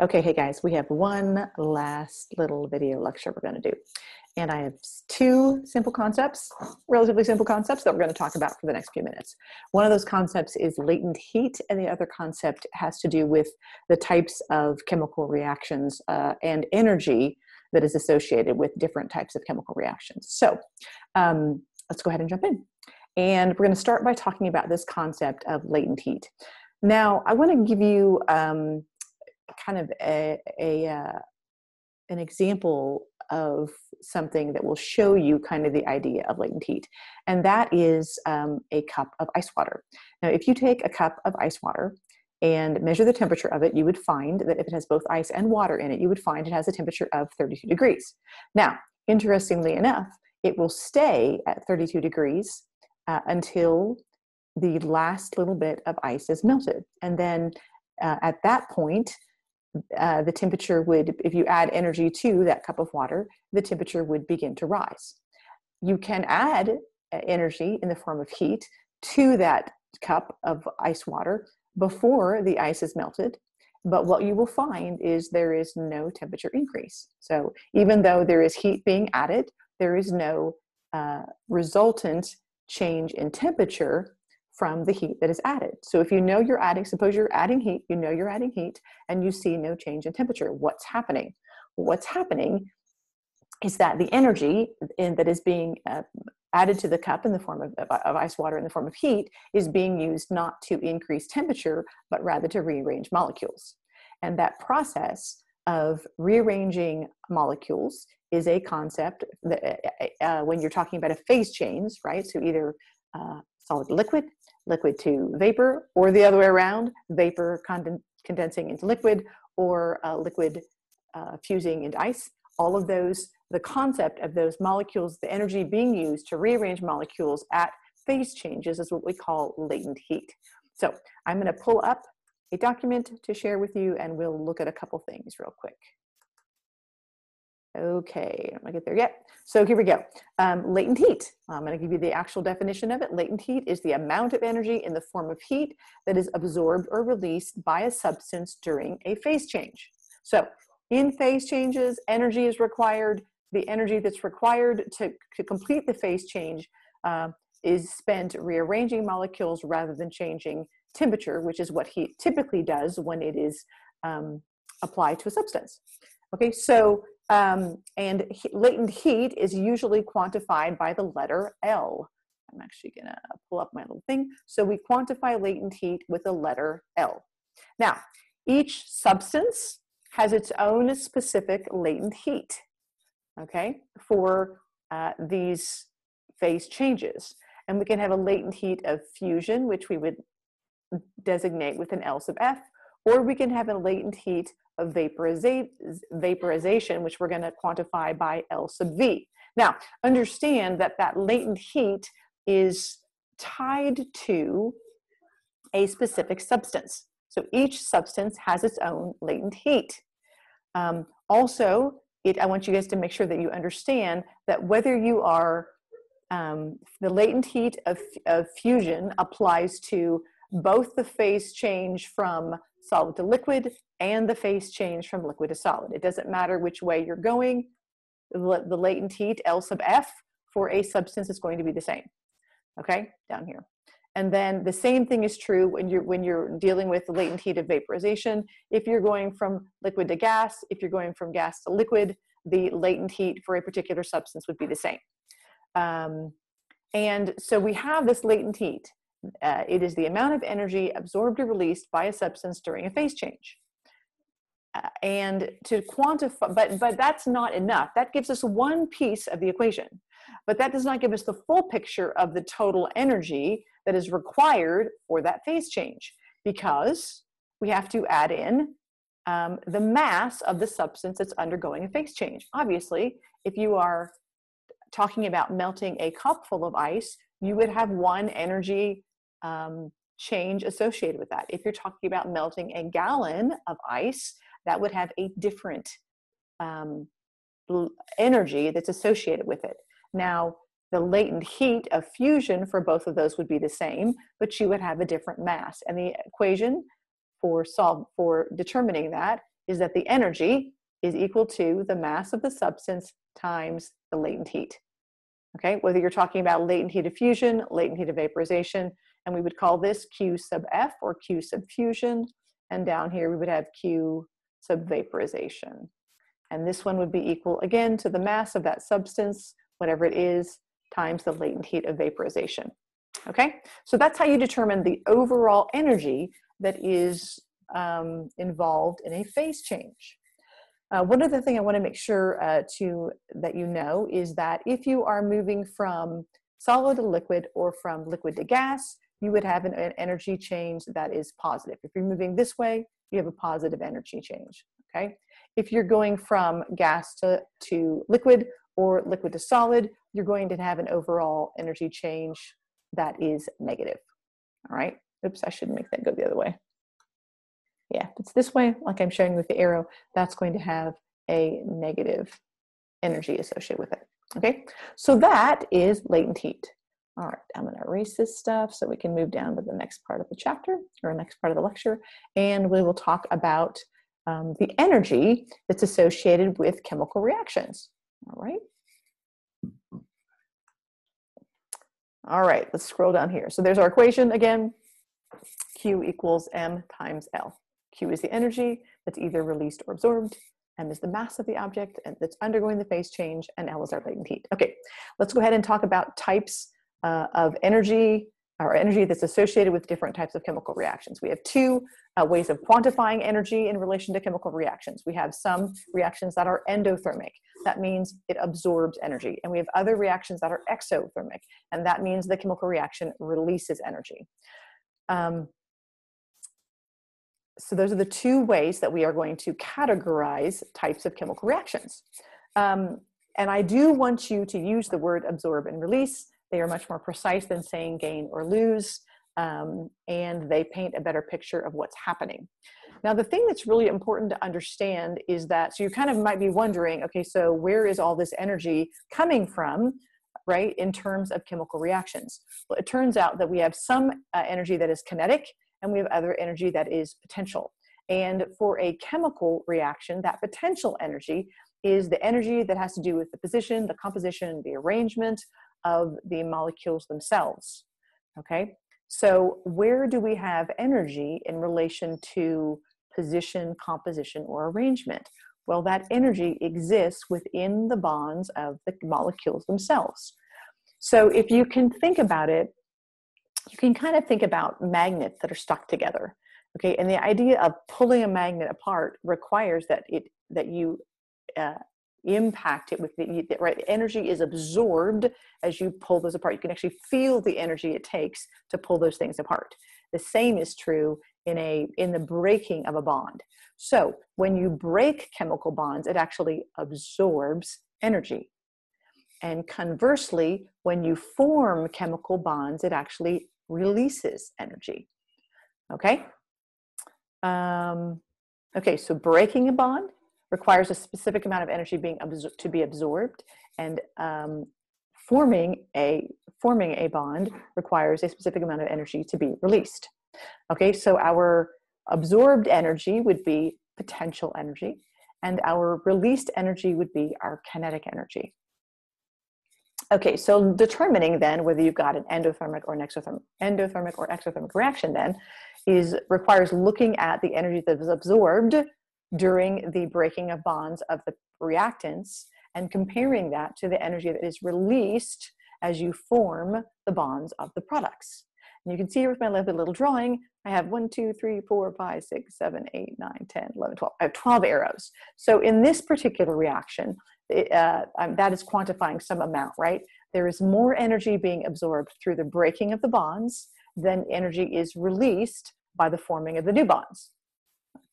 Okay, hey guys, we have one last little video lecture we're going to do. And I have two simple concepts, relatively simple concepts that we're going to talk about for the next few minutes. One of those concepts is latent heat, and the other concept has to do with the types of chemical reactions uh, and energy that is associated with different types of chemical reactions. So um, let's go ahead and jump in. And we're going to start by talking about this concept of latent heat. Now, I want to give you um, kind of a, a uh, an example of something that will show you kind of the idea of latent heat, and that is um, a cup of ice water. Now, if you take a cup of ice water and measure the temperature of it, you would find that if it has both ice and water in it, you would find it has a temperature of 32 degrees. Now, interestingly enough, it will stay at 32 degrees uh, until the last little bit of ice is melted. And then uh, at that point, uh, the temperature would, if you add energy to that cup of water, the temperature would begin to rise. You can add uh, energy in the form of heat to that cup of ice water before the ice is melted. But what you will find is there is no temperature increase. So even though there is heat being added, there is no uh, resultant change in temperature from the heat that is added. So if you know you're adding, suppose you're adding heat, you know you're adding heat, and you see no change in temperature. What's happening? What's happening is that the energy in, that is being uh, added to the cup in the form of, of, of, ice water in the form of heat is being used not to increase temperature, but rather to rearrange molecules. And that process of rearranging molecules is a concept that uh, uh, uh when you're talking about a phase change, right? So either uh, solid liquid, liquid to vapor, or the other way around, vapor conden- condensing into liquid, or uh, liquid uh, fusing into ice. All of those, the concept of those molecules, the energy being used to rearrange molecules at phase changes is what we call latent heat. So I'm going to pull up a document to share with you and we'll look at a couple things real quick. Okay, I'm gonna get there yet. So here we go. Um, latent heat. I'm gonna give you the actual definition of it. Latent heat is the amount of energy in the form of heat that is absorbed or released by a substance during a phase change. So in phase changes, energy is required. The energy that's required to, to complete the phase change uh, is spent rearranging molecules rather than changing temperature, which is what heat typically does when it is um, applied to a substance. Okay, so um, and he, latent heat is usually quantified by the letter L. I'm actually to pull up my little thing. So we quantify latent heat with the letter L. Now, each substance has its own specific latent heat, okay, for uh, these phase changes. And we can have a latent heat of fusion, which we would designate with an L sub F, or we can have a latent heat of vaporiza- vaporization, which we're going to quantify by L sub V. Now, understand that that latent heat is tied to a specific substance. So each substance has its own latent heat. Um, also, it, I want you guys to make sure that you understand that whether you are um, the latent heat of, of fusion applies to both the phase change from solid to liquid and the phase change from liquid to solid. It doesn't matter which way you're going, the, latent heat, L sub F, for a substance is going to be the same. Okay, down here. And then the same thing is true when you're when you're dealing with the latent heat of vaporization. If you're going from liquid to gas, if you're going from gas to liquid, the latent heat for a particular substance would be the same. Um, and so we have this latent heat. Uh, it is the amount of energy absorbed or released by a substance during a phase change. Uh, and to quantify, but, but that's not enough. That gives us one piece of the equation, but that does not give us the full picture of the total energy that is required for that phase change because we have to add in um, the mass of the substance that's undergoing a phase change. Obviously, if you are talking about melting a cup full of ice, you would have one energy um, change associated with that. If you're talking about melting a gallon of ice, that would have a different um, energy that's associated with it. Now, the latent heat of fusion for both of those would be the same, but you would have a different mass. And the equation for solve for determining that is that the energy is equal to the mass of the substance times the latent heat. Okay, whether you're talking about latent heat of fusion, latent heat of vaporization, and we would call this Q sub F or Q sub fusion, and down here we would have Q sub vaporization. And this one would be equal again to the mass of that substance, whatever it is, times the latent heat of vaporization. Okay, so that's how you determine the overall energy that is um, involved in a phase change. Uh, one other thing I want to make sure uh, to that you know is that if you are moving from solid to liquid or from liquid to gas, you would have an, an energy change that is positive. If you're moving this way, you have a positive energy change. Okay. If you're going from gas to, to liquid or liquid to solid, you're going to have an overall energy change that is negative. All right. Oops, I shouldn't make that go the other way. Yeah, it's this way, like I'm showing with the arrow, that's going to have a negative energy associated with it. Okay, so that is latent heat. All right, I'm going to erase this stuff so we can move down to the next part of the chapter or next part of the lecture, and we will talk about um, the energy that's associated with chemical reactions. All right. All right, let's scroll down here. So there's our equation again. Q equals M times L. Q is the energy that's either released or absorbed. M is the mass of the object and that's undergoing the phase change, and L is our latent heat. Okay, let's go ahead and talk about types uh, of energy or energy that's associated with different types of chemical reactions. We have two uh, ways of quantifying energy in relation to chemical reactions. We have some reactions that are endothermic. That means it absorbs energy. And we have other reactions that are exothermic. And that means the chemical reaction releases energy. Um, so those are the two ways that we are going to categorize types of chemical reactions. Um, and I do want you to use the word absorb and release. They are much more precise than saying gain or lose, um, and they paint a better picture of what's happening. Now, the thing that's really important to understand is that, so you kind of might be wondering, okay, so where is all this energy coming from, right, in terms of chemical reactions? Well, it turns out that we have some uh, energy that is kinetic and we have other energy that is potential. And for a chemical reaction, that potential energy is the energy that has to do with the position, the composition, the arrangement of the molecules themselves. Okay, so where do we have energy in relation to position, composition, or arrangement? Well, that energy exists within the bonds of the molecules themselves. So if you can think about it you can kind of think about magnets that are stuck together okay and the idea of pulling a magnet apart requires that it that you uh, impact it with the right energy is absorbed as you pull those apart you can actually feel the energy it takes to pull those things apart the same is true in a in the breaking of a bond so when you break chemical bonds it actually absorbs energy and conversely when you form chemical bonds it actually releases energy. Okay? Um, okay, so breaking a bond requires a specific amount of energy being absor- to be absorbed, and um, forming a forming a bond requires a specific amount of energy to be released. Okay, so our absorbed energy would be potential energy, and our released energy would be our kinetic energy. Okay, so determining then whether you've got an endothermic or an exothermic, endothermic or exothermic reaction then is requires looking at the energy that is absorbed during the breaking of bonds of the reactants and comparing that to the energy that is released as you form the bonds of the products. And you can see here with my little drawing, I have 1, 2, 3, 4, 5, 6, 7, 8, 9, 10, 11, 12. I have 12 arrows. So in this particular reaction, it, uh, um, that is quantifying some amount, right? There is more energy being absorbed through the breaking of the bonds than energy is released by the forming of the new bonds.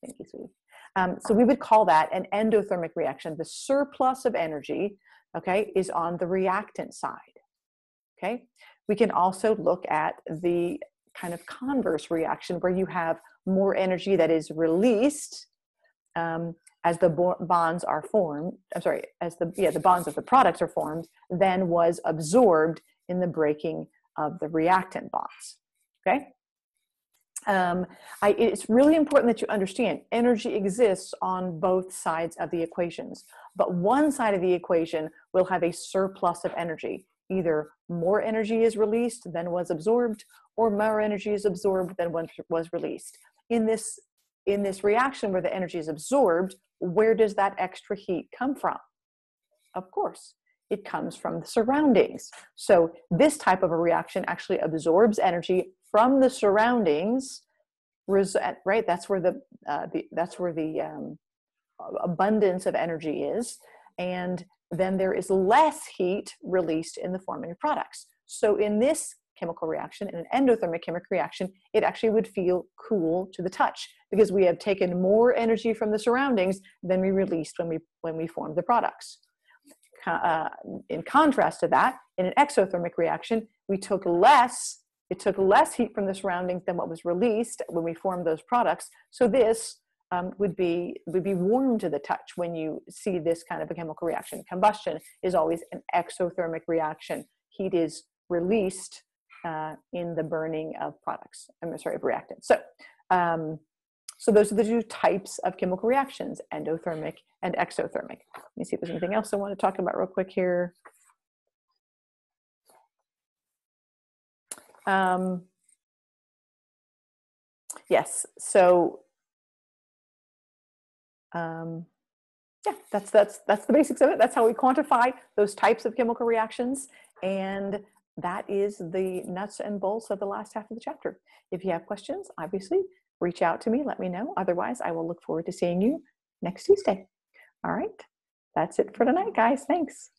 Thank you, sweetie. Um, so we would call that an endothermic reaction. The surplus of energy, okay, is on the reactant side. Okay, we can also look at the kind of converse reaction where you have more energy that is released um, as the bonds are formed, I'm sorry, as the, yeah, the bonds of the products are formed, than was absorbed in the breaking of the reactant bonds. Okay? Um, I, it's really important that you understand energy exists on both sides of the equations, but one side of the equation will have a surplus of energy. Either more energy is released than was absorbed, or more energy is absorbed than was released. In this, in this reaction where the energy is absorbed, where does that extra heat come from? Of course, it comes from the surroundings. So this type of a reaction actually absorbs energy from the surroundings right that's where the, uh, the that's where the um, abundance of energy is and then there is less heat released in the forming of products. So in this chemical reaction in an endothermic chemical reaction it actually would feel cool to the touch because we have taken more energy from the surroundings than we released when we when we formed the products. Uh, in contrast to that in an exothermic reaction we took less it took less heat from the surroundings than what was released when we formed those products. So this um, would be would be warm to the touch when you see this kind of a chemical reaction. Combustion is always an exothermic reaction. Heat is released uh, in the burning of products. I'm sorry, of reactants. So, um, so those are the two types of chemical reactions: endothermic and exothermic. Let me see if there's anything else I want to talk about real quick here. Um, yes, so um, yeah, that's that's that's the basics of it. That's how we quantify those types of chemical reactions, and that is the nuts and bolts of the last half of the chapter. If you have questions, obviously reach out to me. Let me know. Otherwise, I will look forward to seeing you next Tuesday. All right, that's it for tonight, guys. Thanks.